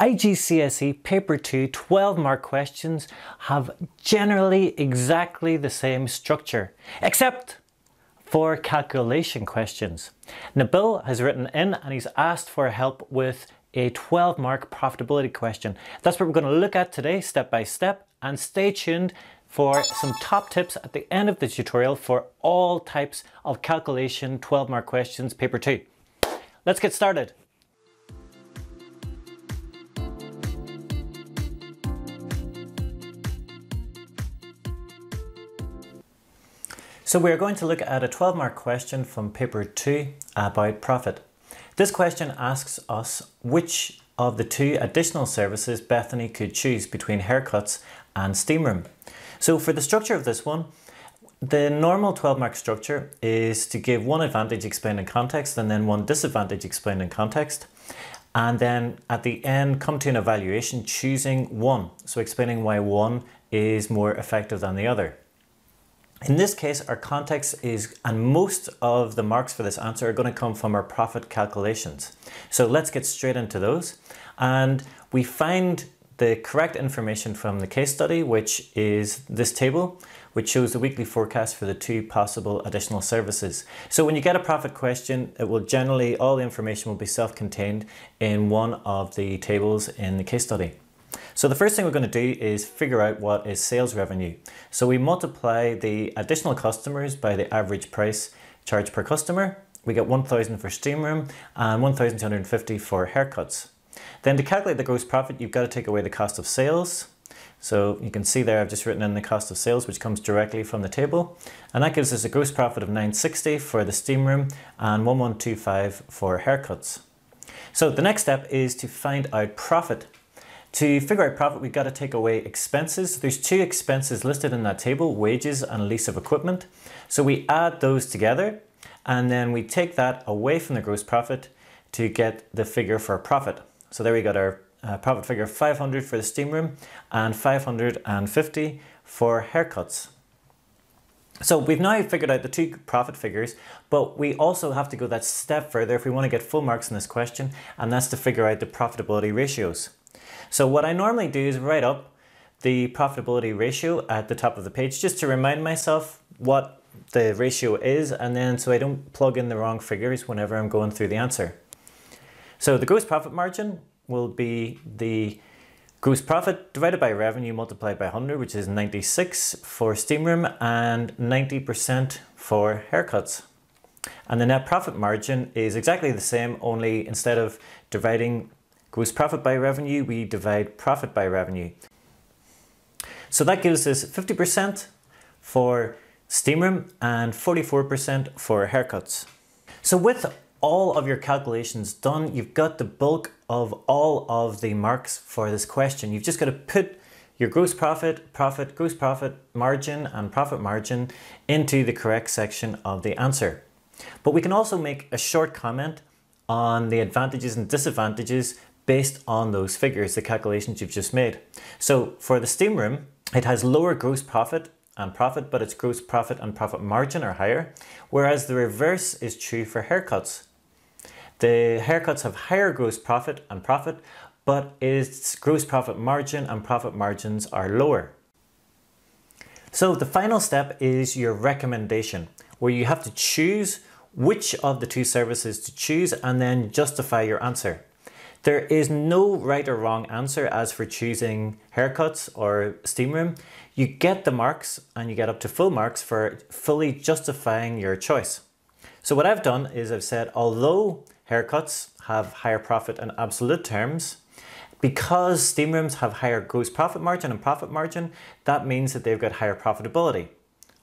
IGCSE Paper 2 12 mark questions have generally exactly the same structure, except for calculation questions. Nabil has written in and he's asked for help with a 12 mark profitability question. That's what we're going to look at today, step by step, and stay tuned for some top tips at the end of the tutorial for all types of calculation 12 mark questions, paper 2. Let's get started. So we're going to look at a 12 mark question from paper 2 about profit. This question asks us which of the two additional services Bethany could choose between haircuts and steam room. So for the structure of this one, the normal 12 mark structure is to give one advantage explained in context and then one disadvantage explained in context. And then at the end, come to an evaluation choosing one. So explaining why one is more effective than the other. In this case, our context is, and most of the marks for this answer are going to come from our profit calculations. So let's get straight into those. And we find the correct information from the case study, which is this table, which shows the weekly forecast for the two possible additional services. So when you get a profit question, it will generally, all the information will be self-contained in one of the tables in the case study. So the first thing we're going to do is figure out what is sales revenue. So we multiply the additional customers by the average price charged per customer. We get 1,000 for steam room and 1,250 for haircuts. Then to calculate the gross profit, you've got to take away the cost of sales. So you can see there I've just written in the cost of sales, which comes directly from the table. And that gives us a gross profit of 960 for the steam room and 1125 for haircuts. So the next step is to find out profit to figure out profit, we've got to take away expenses. There's two expenses listed in that table, wages and lease of equipment. So we add those together and then we take that away from the gross profit to get the figure for profit. So there we got our uh, profit figure 500 for the steam room and 550 for haircuts. So we've now figured out the two profit figures, but we also have to go that step further if we want to get full marks in this question, and that's to figure out the profitability ratios. So what I normally do is write up the profitability ratio at the top of the page just to remind myself what the ratio is and then so I don't plug in the wrong figures whenever I'm going through the answer. So the gross profit margin will be the gross profit divided by revenue multiplied by 100 which is 96 for steam room and 90% for haircuts. And the net profit margin is exactly the same only instead of dividing Gross profit by revenue, we divide profit by revenue. So that gives us 50% for steam room and 44% for haircuts. So with all of your calculations done, you've got the bulk of all of the marks for this question. You've just got to put your gross profit, profit, gross profit margin and profit margin into the correct section of the answer. But we can also make a short comment on the advantages and disadvantages based on those figures, the calculations you've just made. So for the steam room, it has lower gross profit and profit, but its gross profit and profit margin are higher, whereas the reverse is true for haircuts. The haircuts have higher gross profit and profit, but its gross profit margin and profit margins are lower. So the final step is your recommendation, where you have to choose which of the two services to choose and then justify your answer. There is no right or wrong answer as for choosing haircuts or steam room. You get the marks and you get up to full marks for fully justifying your choice. So what I've done is I've said, although haircuts have higher profit in absolute terms, because steam rooms have higher gross profit margin and profit margin, that means that they've got higher profitability.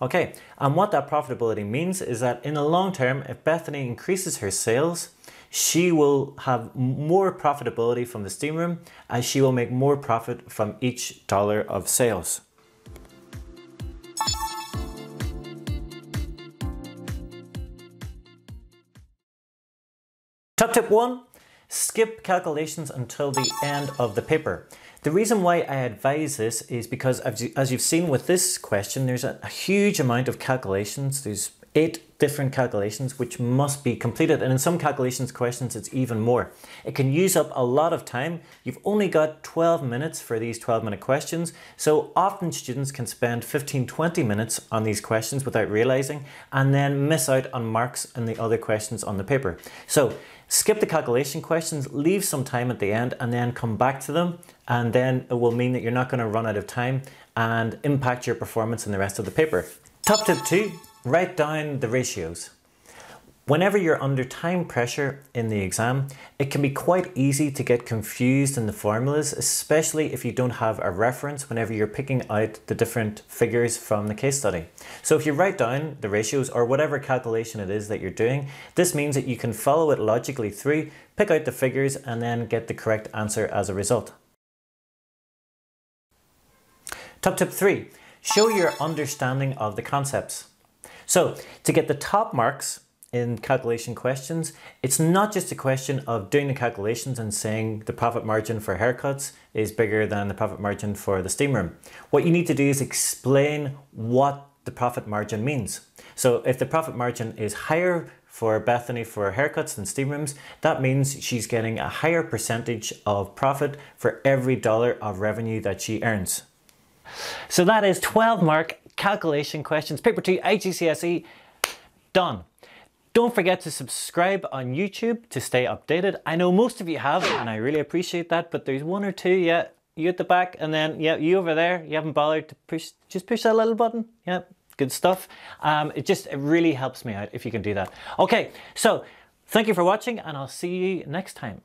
Okay, and what that profitability means is that in the long term, if Bethany increases her sales, she will have more profitability from the steam room as she will make more profit from each dollar of sales. Top tip one, skip calculations until the end of the paper. The reason why I advise this is because as you've seen with this question, there's a, huge amount of calculations. There's eight different calculations which must be completed and in some calculations questions it's even more. It can use up a lot of time. You've only got 12 minutes for these 12 minute questions so often students can spend 15-20 minutes on these questions without realizing and then miss out on marks in the other questions on the paper. So skip the calculation questions, leave some time at the end and then come back to them and then it will mean that you're not going to run out of time and impact your performance in the rest of the paper. Top tip two, write down the ratios. Whenever you're under time pressure in the exam, it can be quite easy to get confused in the formulas, especially if you don't have a reference whenever you're picking out the different figures from the case study. So if you write down the ratios or whatever calculation it is that you're doing, this means that you can follow it logically through, pick out the figures and then get the correct answer as a result. Top tip three, show your understanding of the concepts. So to get the top marks in calculation questions, it's not just a question of doing the calculations and saying the profit margin for haircuts is bigger than the profit margin for the steam room. What you need to do is explain what the profit margin means. So if the profit margin is higher for Bethany for haircuts than steam rooms, that means she's getting a higher percentage of profit for every dollar of revenue that she earns. So that is 12 mark calculation questions, paper 2 IGCSE, done. Don't forget to subscribe on YouTube to stay updated. I know most of you have, and I really appreciate that, but there's one or two, yeah, you at the back, and then, yeah, you over there, you haven't bothered to push, just push that little button. Yeah, good stuff. Um, it just, it really helps me out if you can do that. Okay, so thank you for watching, and I'll see you next time.